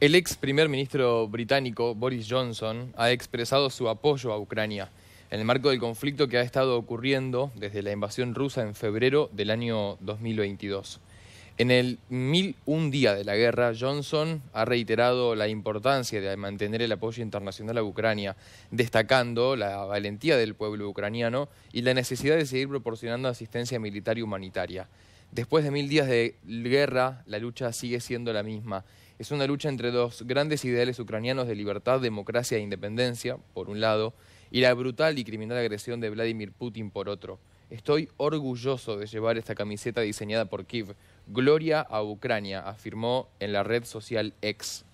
El ex primer ministro británico Boris Johnson ha expresado su apoyo a Ucrania en el marco del conflicto que ha estado ocurriendo desde la invasión rusa en febrero del año 2022. En el mil un día de la guerra, Johnson ha reiterado la importancia de mantener el apoyo internacional a Ucrania, destacando la valentía del pueblo ucraniano y la necesidad de seguir proporcionando asistencia militar y humanitaria. Después de mil días de guerra, la lucha sigue siendo la misma es una lucha entre dos grandes ideales ucranianos de libertad, democracia e independencia, por un lado, y la brutal y criminal agresión de Vladimir Putin, por otro. Estoy orgulloso de llevar esta camiseta diseñada por Kiev. Gloria a Ucrania, afirmó en la red social X.